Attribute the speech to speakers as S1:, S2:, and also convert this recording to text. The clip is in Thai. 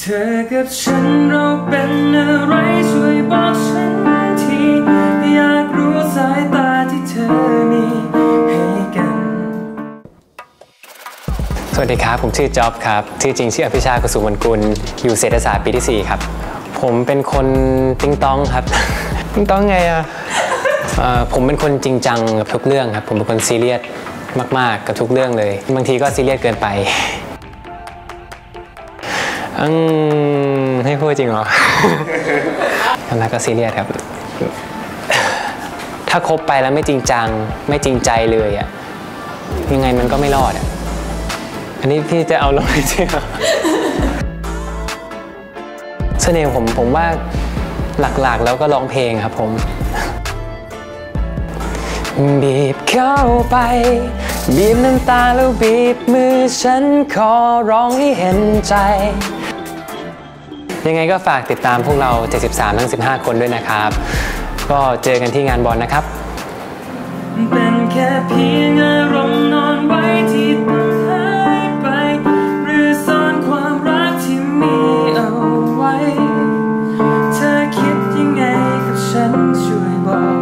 S1: เธอกับฉันเราเป็นอะไรช่วยบอกฉันทีอยากรู้สายตาที่เธอมีให้กัน
S2: สวัสดีครับ ผมชื่อจ๊อบครับชื่อจริงชื่ออภิชาติกสุวรรณกุล อยู่เศรษฐศาสตร์ปีที่ 4 ครับ ผมเป็นคนติงต้องครับ ติงต้องไงอะเอ่อผมเป็นคนจริงจังกับทุกเรื่องครับ ผมเป็นคนซีเรียสมาก ๆ กับทุกเรื่องเลย บางทีก็ซีเรียสเกินไป อืมให้พูดจริงเหรอทำไมก็ซีเรียสครับ ถ้าคบไปแล้วไม่จริงจัง ไม่จริงใจเลยอะยังไงมันก็ไม่รอดอะอันนี้พี่จะเอาลงไปเชื่อเสน่ห์ผมผมว่าหลักๆแล้วก็ร้องเพลงครับผม บีบเข้าไป บีบน้ำตาแล้วบีบมือฉันขอร้องให้เห็นใจ ยังไงก็ฝากติดตามพวกเรา 73 ทั้ง 15 คนด้วยนะครับ ก็เจอกันที่งานบอลนะครับ
S1: เป็นแค่เพียงอารมณ์นอนไว้ที่ต้องหายไป หรือซ่อนความรักที่มีเอาไว้ เธอคิดยังไงกับฉันช่วยบอก